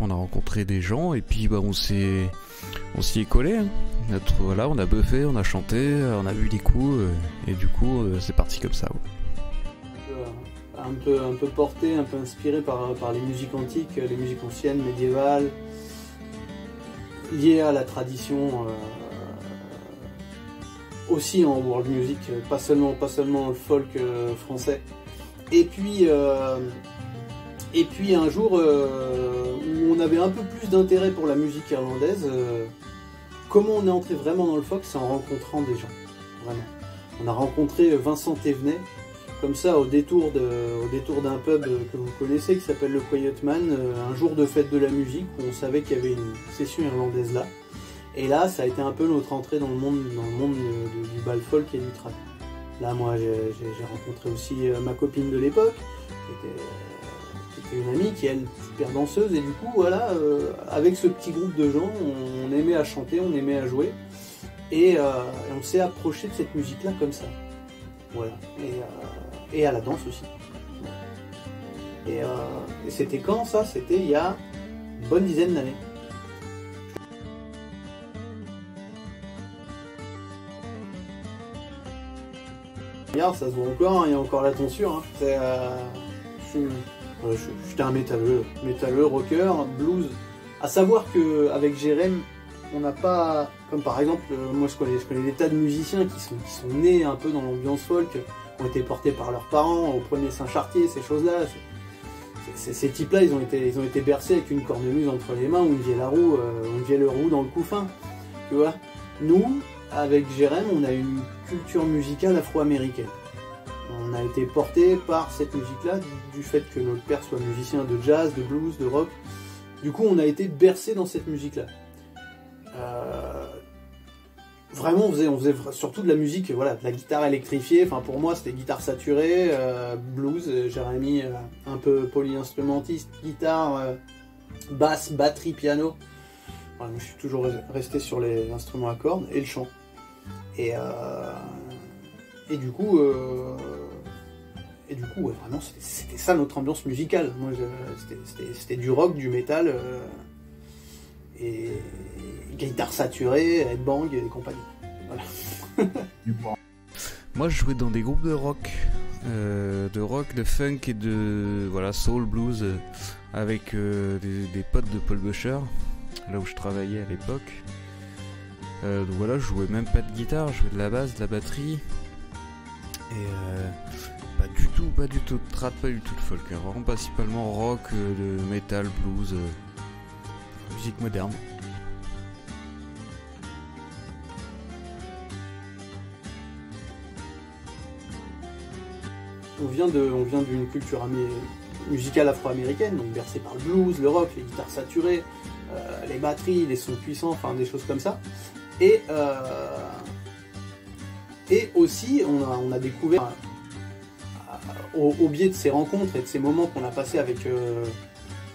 on a rencontré des gens et puis bah, on s'est on s'y est collé. Hein. voilà, on a buffé, on a chanté, on a vu des coups et du coup c'est parti comme ça. Un peu, porté, un peu inspiré par, les musiques antiques, les musiques anciennes, médiévales, liées à la tradition aussi en world music, pas seulement, pas seulement le folk euh, français. Et puis, euh, et puis un jour euh, où on avait un peu plus d'intérêt pour la musique irlandaise, comment on est entré vraiment dans le folk, c'est en rencontrant des gens. Vraiment. On a rencontré Vincent Thévenet, comme ça au détour d'un pub que vous connaissez qui s'appelle le Quiet Man, un jour de fête de la musique où on savait qu'il y avait une session irlandaise là. Et là, ça a été un peu notre entrée dans le monde, du bal folk et du trap. Là, moi, j'ai rencontré aussi euh, ma copine de l'époque, euh, qui, était, une amie, qui est elle super danseuse, et du coup, voilà, euh, avec ce petit groupe de gens, on, aimait à chanter, on aimait à jouer, et, on s'est approché de cette musique-là comme ça. Voilà. Et, à la danse aussi. et c'était quand ça? C'était il y a une bonne dizaine d'années. Regarde, ça se voit encore, hein, il y a encore la tonsure. Hein. Euh, j'étais un métalleux, métalleux, rocker, blues. À savoir qu'avec Jérém, on n'a pas, comme par exemple, euh, moi je connais, des tas de musiciens qui sont, nés un peu dans l'ambiance folk, ont été portés par leurs parents au premier Saint-Chartier, ces choses-là. Ces types-là, ils ont été, bercés avec une cornemuse entre les mains ou une vieille roue, euh, une vieille roue dans le couffin. Tu vois Nous, avec Jérém, on a une culture musicale afro-américaine. On a été porté par cette musique-là, du fait que notre père soit musicien de jazz, de blues, de rock. Du coup, on a été bercé dans cette musique-là. Euh, vraiment, on faisait, surtout de la musique, voilà, de la guitare électrifiée. Enfin, pour moi, c'était guitare saturée, euh, blues. Jérémy, euh, un peu polyinstrumentiste, guitare, basse, batterie, piano. je suis toujours resté sur les instruments à cordes et le chant. Et, du coup, et du coup, vraiment, c'était ça notre ambiance musicale. Moi, c'était du rock, du métal, euh, et guitare saturée, headbang et compagnie. Voilà. Moi, je jouais dans des groupes de rock, de rock, de funk et de voilà soul blues avec des, des, potes de Paul Gaucher, là où je travaillais à l'époque. Euh, donc voilà, je jouais même pas de guitare, je jouais de la basse, de la batterie. Et euh, pas du tout de trap, pas du tout de folk. Hein. Vraiment principalement rock, euh, de metal, blues, musique moderne. On vient on d'une culture musicale afro-américaine, donc bercée par le blues, le rock, les guitares saturées, les batteries, les sons puissants, enfin des choses comme ça. Et, euh, et aussi, on a, découvert, euh, au, biais de ces rencontres et de ces moments qu'on a passés avec, euh,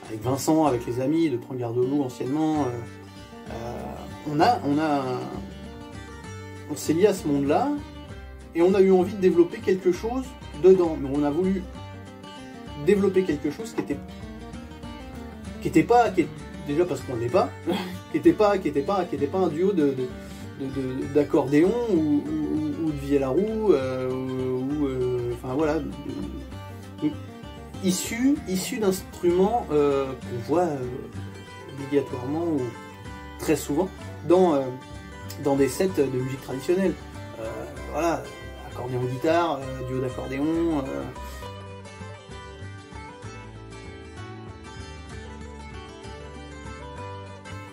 avec Vincent, avec les amis de Prends garde loup anciennement, on a, on a, on s'est lié à ce monde-là et on a eu envie de développer quelque chose dedans. Mais on a voulu développer quelque chose qui était, qui était pas, déjà parce qu'on n'est pas, qui n'était pas, qui pas, qui pas un duo de, d'accordéon ou, de vielle à roue, euh, ou, euh, enfin voilà, issu, issu d'instruments euh, qu'on voit obligatoirement ou très souvent dans, dans des sets de musique traditionnelle. voilà, accordéon guitare, duo d'accordéon.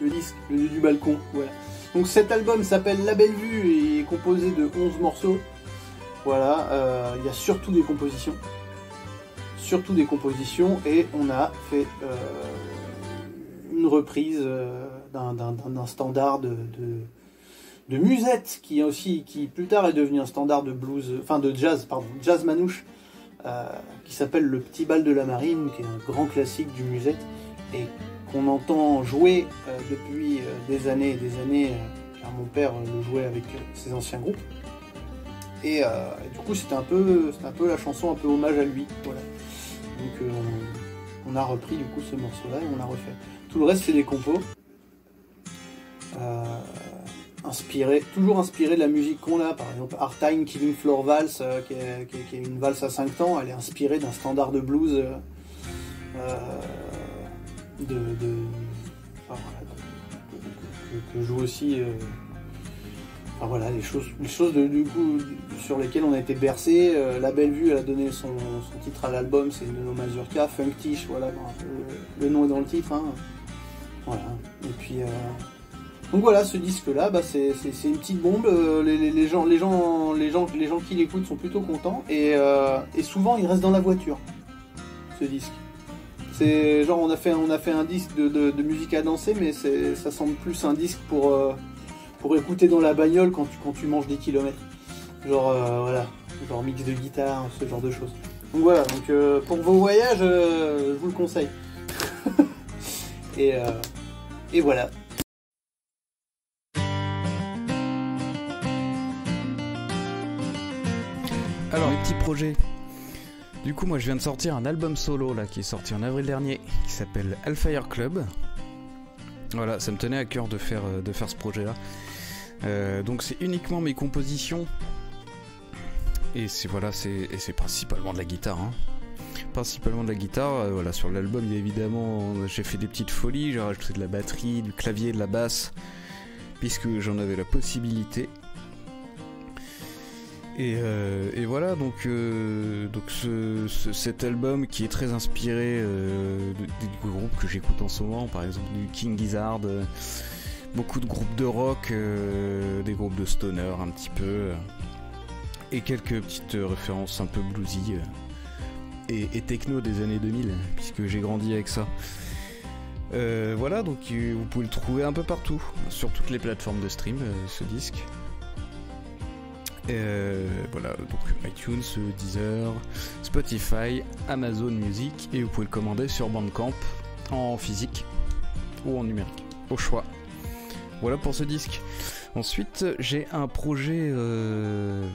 le disque, le du balcon, voilà. Donc cet album s'appelle La Belle Vue et est composé de 11 morceaux. Voilà, euh, il y a surtout des compositions. Surtout des compositions et on a fait euh, une reprise euh, d'un standard de, musette qui aussi qui plus tard est devenu un standard de blues, enfin de jazz, pardon, jazz manouche, qui s'appelle Le Petit Bal de la Marine, qui est un grand classique du musette et qu'on entend jouer euh, depuis euh, des années et des années, euh, car mon père le jouait avec ses anciens groupes. Et, du coup, c'était un, peu, un peu la chanson, un peu hommage à lui. Voilà. Donc, on, a repris du coup ce morceau-là et on l'a refait. Tout le reste, c'est des compos. Euh, inspiré, toujours inspiré de la musique qu'on a. Par exemple, Art Time Killing Floor Valse, euh, qui, est, une valse à 5 temps, elle est inspirée d'un standard de blues euh, de, que, joue aussi. Voilà, les choses, du coup sur lesquelles on a été bercé. la Belle Vue, elle a donné son, titre à l'album, c'est nos Mazurka. Funktish, voilà, le, nom est dans le titre. Hein. Voilà. Et puis, donc voilà, ce disque-là, bah, c'est une petite bombe. Euh, les, gens, qui l'écoutent sont plutôt contents. Et, euh, souvent, il reste dans la voiture, ce disque. C'est genre, on a fait, on a fait un disque de, musique à danser, mais ça semble plus un disque pour, euh, pour écouter dans la bagnole quand tu, quand tu manges des kilomètres. Genre, voilà, genre mix de guitare, ce genre de choses. Donc voilà, donc pour vos voyages, je vous le conseille. et, et voilà. Alors, les petits projets. Du coup, moi, je viens de sortir un album solo là qui est sorti en avril dernier, qui s'appelle Hellfire Club. Voilà, ça me tenait à cœur de faire, euh, de faire ce projet-là. Euh, donc, c'est uniquement mes compositions. Et c'est voilà, c'est principalement de la guitare. Hein. Principalement de la guitare. Euh, voilà, sur l'album, évidemment, j'ai fait des petites folies. J'ai rajouté de la batterie, du clavier, de la basse, puisque j'en avais la possibilité. Euh, et, voilà, donc, donc cet album qui est très inspiré euh, des groupes que j'écoute en ce moment, par exemple du King Gizzard, beaucoup de groupes de rock, des groupes de stoner un petit peu, et quelques petites références un peu bluesy et, et, techno des années 2000, puisque j'ai grandi avec ça. voilà, donc vous pouvez le trouver un peu partout, sur toutes les plateformes de stream, ce disque. Euh, voilà, donc iTunes, Deezer, Spotify, Amazon Music et vous pouvez le commander sur Bandcamp en physique ou en numérique, au choix. Voilà pour ce disque. Ensuite, j'ai un projet, euh,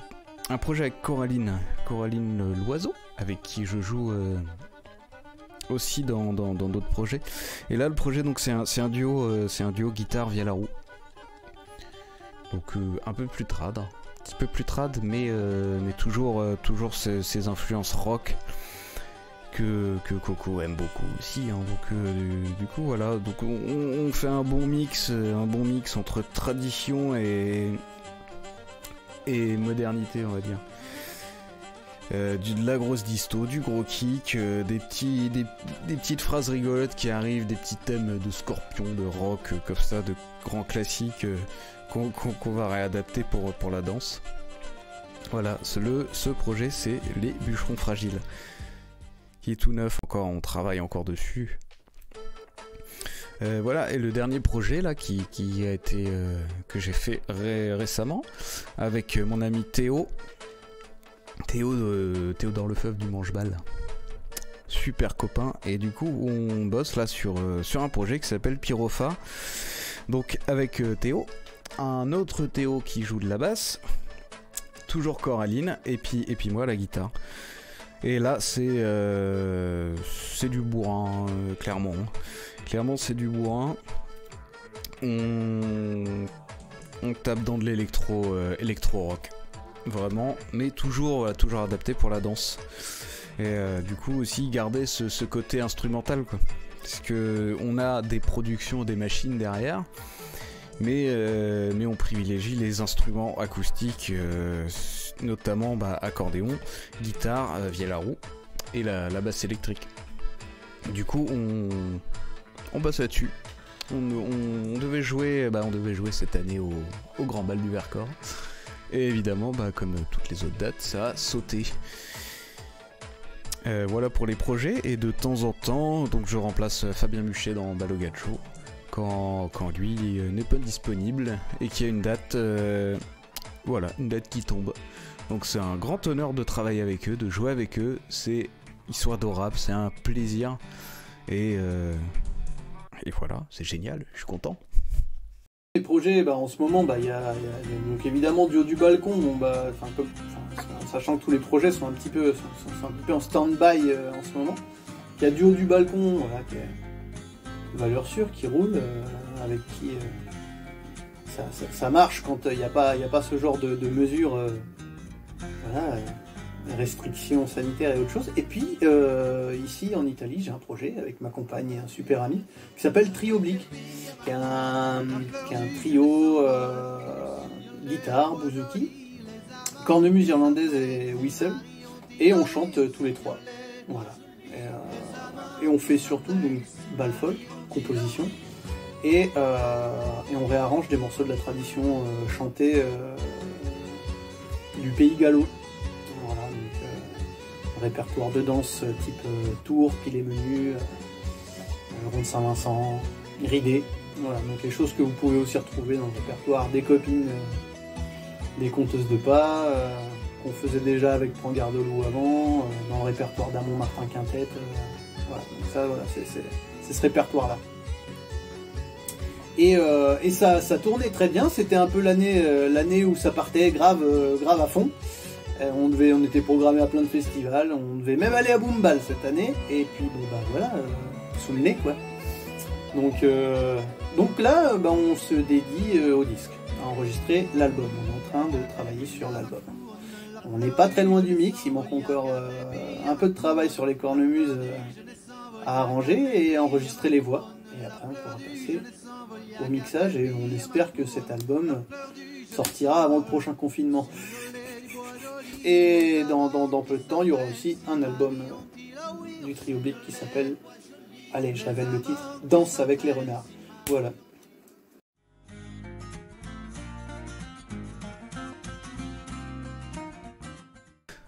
un projet avec Coraline, Coraline Loiseau, avec qui je joue euh, aussi dans d'autres projets. Et là, le projet, donc c'est un, un, duo, c'est un duo guitare via la roue. Donc un peu plus trad, petit peu plus trad, mais, euh, toujours, euh, toujours ces, influences rock que, Coco aime beaucoup aussi. Hein. donc euh, du, coup voilà, donc on, fait un bon mix, un bon mix entre tradition et modernité, on va dire. du, de la grosse disto, du gros kick, des, petits, des, petites phrases rigolotes qui arrivent, des petits thèmes de scorpion, de rock, comme ça, de grands classiques qu'on va réadapter pour, la danse. Voilà, ce projet c'est les bûcherons fragiles. Qui est tout neuf encore, on travaille encore dessus. Euh, voilà, et le dernier projet là qui, a été euh, que j'ai fait récemment avec mon ami Théo. Théo de Théodore Lefebvre du Manche-Balle. Super copain. Et du coup on bosse là sur, euh, sur un projet qui s'appelle Pyropha. Donc avec Théo, un autre Théo qui joue de la basse, toujours Coraline, et puis, et puis moi la guitare. Et là, c'est euh, du bourrin, euh, clairement. Clairement, c'est du bourrin. On, tape dans de l'électro euh, électro rock, vraiment, mais toujours toujours adapté pour la danse. Et du coup aussi garder ce, côté instrumental, quoi. Parce que on a des productions, des machines derrière mais, on privilégie les instruments acoustiques, notamment bah, accordéon, guitare, euh, via la roue et la, basse électrique. Du coup, on, on bosse là-dessus. On, devait jouer, bah, on devait jouer cette année au, Grand Bal du Vercors. Et évidemment, bah, comme toutes les autres dates, ça a sauté. voilà pour les projets et de temps en temps, donc je remplace Fabien Muchet dans Balogacho quand, lui euh, n'est pas disponible et qu'il y a une date, euh, voilà, une date qui tombe. Donc c'est un grand honneur de travailler avec eux, de jouer avec eux. C'est histoire adorable, c'est un plaisir et euh, et voilà, c'est génial, je suis content. Les projets, bah, en ce moment, bah, il y, a, donc évidemment du haut du balcon, bah, sachant que tous les projets sont un petit peu, sont, un peu en stand-by en ce moment. Il y a du haut du balcon, voilà, qui est valeur sûre, qui roule, avec qui ça, marche quand il n'y a, pas, ce genre de, mesures, voilà, restrictions sanitaires et autre chose. Et puis, ici en Italie, j'ai un projet avec ma compagne et un super ami qui s'appelle Trio Oblique, qui est un, qui est un trio guitare, bouzouki, cornemuse irlandaise et whistle, et on chante tous les trois. Voilà. Et, euh, on fait surtout donc bal composition, et, euh, et, on réarrange des morceaux de la tradition euh, chantée du pays gallo. Voilà, donc répertoire de danse type tour, pilé menu, rond Saint-Vincent, ridé. Voilà, donc les choses que vous pouvez aussi retrouver dans le répertoire des copines des conteuses de pas, euh, qu'on faisait déjà avec Prends garde loup avant, euh, dans le répertoire d'Amon Martin Quintette. Euh, voilà, donc ça, voilà, c'est ce répertoire-là. Et, ça, ça, tournait très bien, c'était un peu l'année l'année où ça partait grave, grave à fond. on, on était programmé à plein de festivals, on devait même aller à Boombal cette année, et puis bon bah voilà, sous le nez quoi. Donc, là, bah, on se dédie au disque, à enregistrer l'album de travailler sur l'album. On n'est pas très loin du mix, il manque encore euh, un peu de travail sur les cornemuses euh, à arranger et enregistrer les voix. Et après on pourra passer au mixage et on espère que cet album sortira avant le prochain confinement. Et dans, peu de temps, il y aura aussi un album du trio qui s'appelle, allez, je révèle le titre, Danse avec les renards. Voilà.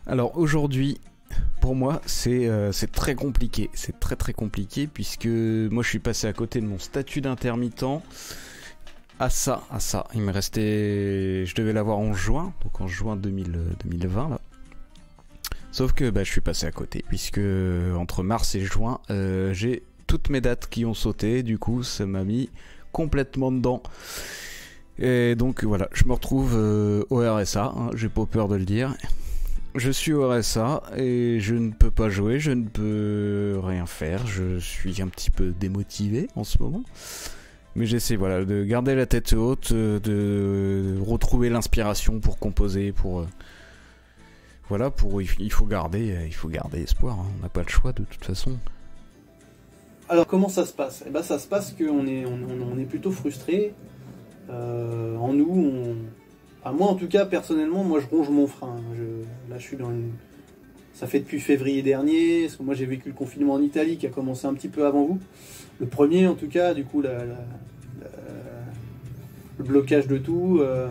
Alors aujourd'hui, pour moi, euh, c'est très compliqué. C'est très très compliqué puisque moi je suis passé à côté de mon statut d'intermittent à ça, à ça. Il me restait. Je devais l'avoir en juin, donc en juin 2020 là. Sauf que bah, je suis passé à côté puisque entre mars et juin, euh, j'ai toutes mes dates qui ont sauté. Du coup, ça m'a mis complètement dedans. Et donc voilà, je me retrouve euh, au RSA, hein, j'ai pas peur de le dire je suis au RSA et je ne peux pas jouer, je ne peux rien faire, je suis un petit peu démotivé en ce moment. Mais j'essaie voilà, de garder la tête haute, de retrouver l'inspiration pour composer, pour... Euh, voilà, pour, il faut garder, il faut garder espoir, hein. on n'a pas le choix de toute façon. Alors comment ça se passe? Eh ben ça se passe qu'on est, on, est plutôt frustré. Euh, en nous, on, moi, en tout cas, personnellement, moi, je ronge mon frein. là, je suis dans une... Ça fait depuis février dernier, parce que moi, j'ai vécu le confinement en Italie, qui a commencé un petit peu avant vous. Le premier, en tout cas, du coup, le blocage de tout, euh,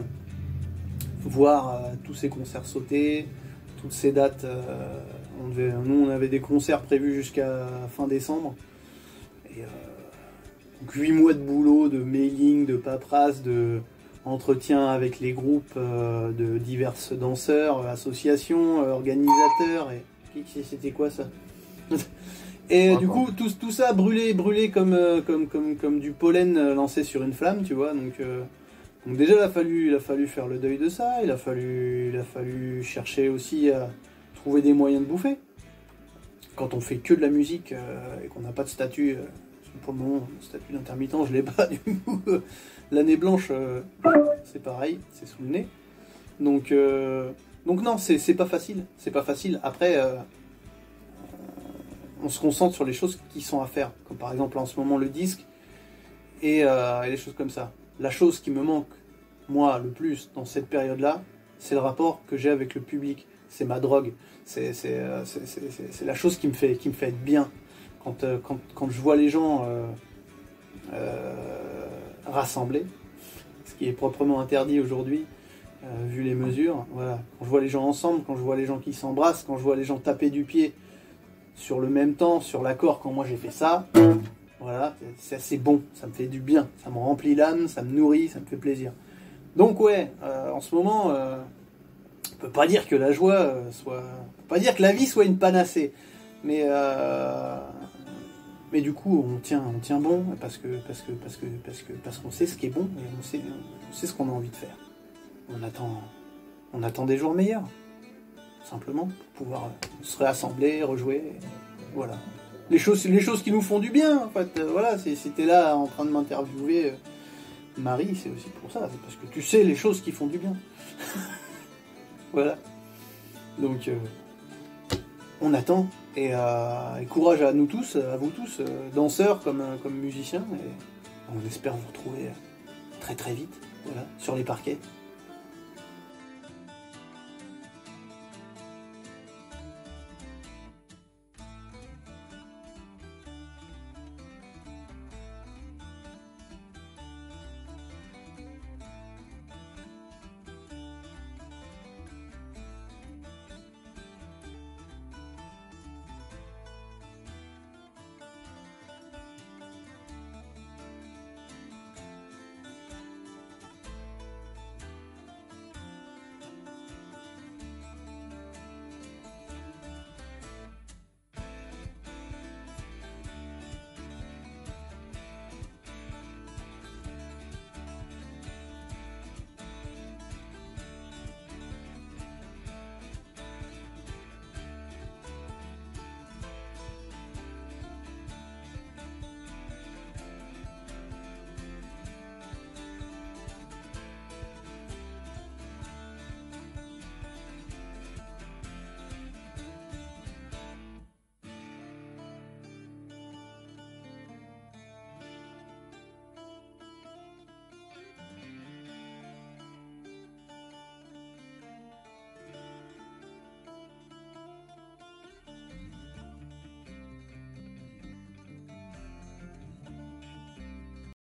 voir euh, tous ces concerts sauter, toutes ces dates. Euh, nous, on avait des concerts prévus jusqu'à fin décembre. Et, donc, 8 mois de boulot, de mailing, de paperasse, de entretien avec les groupes euh, de divers danseurs, euh, associations, euh, organisateurs. Et c'était quoi ça Et du coup, tout, tout, ça brûlé, brûlé comme, comme, comme, comme du pollen lancé sur une flamme, tu vois. Donc, donc déjà, il a, fallu, il a fallu faire le deuil de ça. Il a fallu, il a fallu chercher aussi à trouver des moyens de bouffer. Quand on fait que de la musique et qu'on n'a pas de statut, pour le moment, le statut d'intermittent, je l'ai pas du coup. L'année blanche, euh, c'est pareil, c'est sous le nez. Donc, euh, donc non, c'est pas facile. C'est pas facile. Après, euh, on se concentre sur les choses qui sont à faire, comme par exemple en ce moment le disque et, les choses comme ça. La chose qui me manque, moi, le plus dans cette période-là, c'est le rapport que j'ai avec le public. C'est ma drogue. C'est la chose qui me fait, qui me fait être bien. Quand, quand, quand je vois les gens rassemblés, ce qui est proprement interdit aujourd'hui, euh, vu les mesures. Voilà. Quand je vois les gens ensemble, quand je vois les gens qui s'embrassent, quand je vois les gens taper du pied sur le même temps, sur l'accord, quand moi j'ai fait ça, voilà, c'est assez bon, ça me fait du bien, ça me remplit l'âme, ça me nourrit, ça me fait plaisir. Donc ouais, euh, en ce moment, euh, on peut pas dire que la joie soit, on peut pas dire que la vie soit une panacée, mais mais du coup, on tient, on tient bon parce que parce que parce que parce que parce qu'on sait ce qui est bon et on sait, on sait ce qu'on a envie de faire. On attend, on attend des jours meilleurs, simplement pour pouvoir se réassembler, rejouer, voilà. les choses, les choses qui nous font du bien. En fait, Euh, voilà, c'était là en train de m'interviewer. euh, Marie, c'est aussi pour ça, c'est parce que tu sais les choses qui font du bien. voilà. Donc, euh, on attend. Et, euh, et courage à nous tous, à vous tous, euh, danseurs comme, euh, musiciens. On espère vous retrouver très très vite, sur les parquets.